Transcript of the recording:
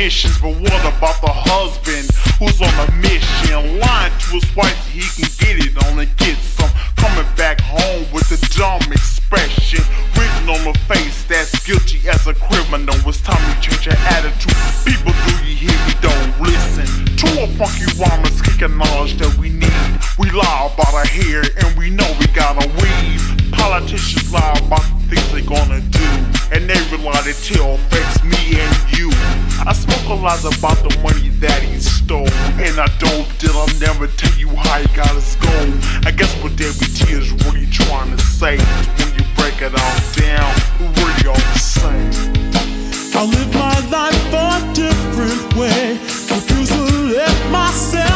but what about the husband who's on a mission? Lying to his wife so he can get it on and get some. Coming back home with a dumb expression written on the face that's guilty as a criminal. It's time to change your attitude. People, do you hear me? Don't listen to a funky rhyme kicking knowledge that we need. We lie about our hair and we know we gotta weave. Politicians lie about the things they gonna do, and they rely to tell lies about the money that he stole. And I don't deal, I'll never tell you how he got his gold. I guess what Debbie T is really trying to say is when you break it all down, we really all the same. I live my life a different way, refuse to let myself.